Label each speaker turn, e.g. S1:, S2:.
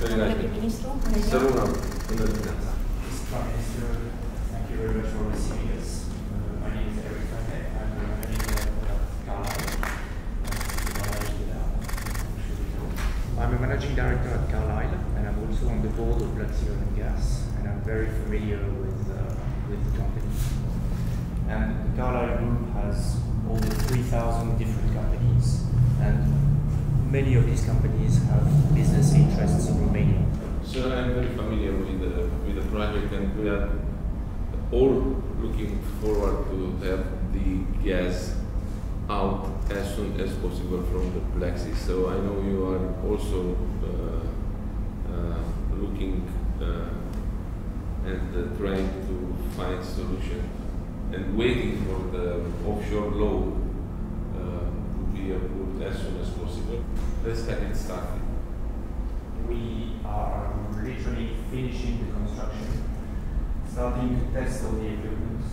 S1: Very
S2: Onorevole
S1: nice.
S2: Ministro,
S1: Saluto, onorevole Finanza.
S3: Mr. Minister, thank you very much for receiving us. Uh, my name is Eric Fane. I'm the managing director of Carlyle. I'm a managing director at Carlyle, and I'm also on the board of Black Sea Oil and Gas, and I'm very familiar with uh, with the company. And the Carlyle Group has over 3,000 different companies, and many of these companies have
S1: project and we are all looking forward to have the gas out as soon as possible from the plexi. So I know you are also uh, uh, looking uh, and uh, trying to find solution and waiting for the offshore law uh, to be approved as soon as possible. Let's get it started.
S3: We are literally finishing the construction, starting to test all the equipment,